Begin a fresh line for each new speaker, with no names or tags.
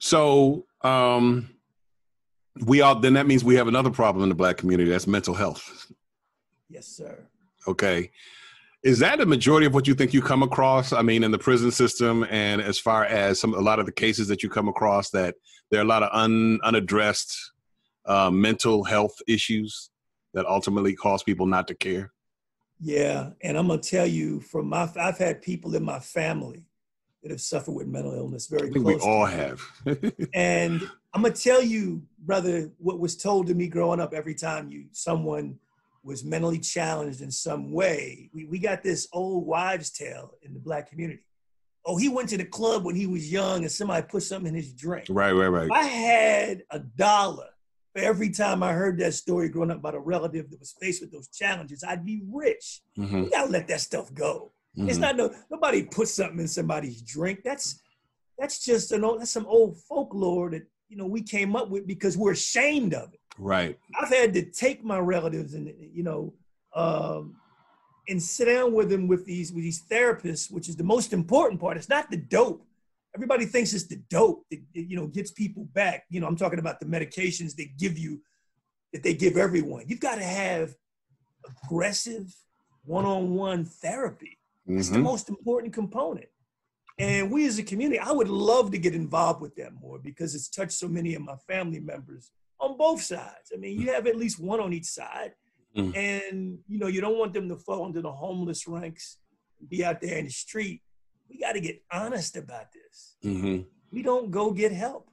So um, we all then that means we have another problem in the black community. That's mental health.
Yes, sir.
Okay. Is that a majority of what you think you come across? I mean, in the prison system, and as far as some a lot of the cases that you come across, that there are a lot of un, unaddressed uh, mental health issues that ultimately cause people not to care.
Yeah, and I'm gonna tell you, from my I've had people in my family that have suffered with mental illness very
I think
close.
we all have.
and I'm gonna tell you, brother, what was told to me growing up every time you someone was mentally challenged in some way. We, we got this old wives' tale in the black community. Oh, he went to the club when he was young and somebody put something in his drink.
right, right, right.
If I had a dollar for every time I heard that story growing up about a relative that was faced with those challenges, I'd be rich.
Mhm,
You gotta let that stuff go. It's
mhm.
not no nobody put something in somebody's drink. That's that's just an old that's some old folklore that you know we came up with because we're ashamed of it.
Right.
I've had to take my relatives and you know um, and sit down with them with these with these therapists, which is the most important part. It's not the dope. Everybody thinks it's the dope that that, you know gets people back. You know, I'm talking about the medications they give you that they give everyone. You've got to have aggressive one-on-one therapy. It's the
Mhm.
most important component. And we as a community, I would love to get involved with that more because it's touched so many of my family members on both sides. I mean, you have at least one on each side.
Mm.
And you know, you don't want them to fall into the homeless ranks, be out there in the street. We got to get honest about this.
Mhm.
We don't go get help.